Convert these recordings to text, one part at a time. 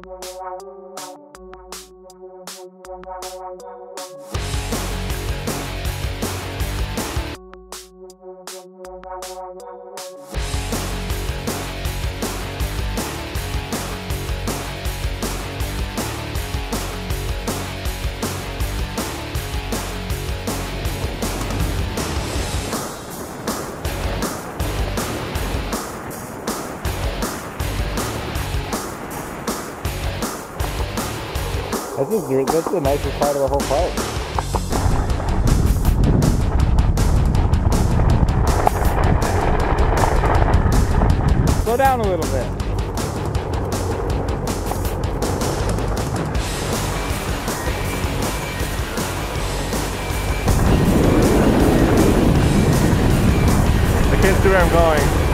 Thank you. That's just great. That's the nicest part of the whole park. Slow down a little bit. I can't see where I'm going.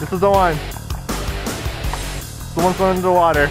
This is the one. The one's going into the water.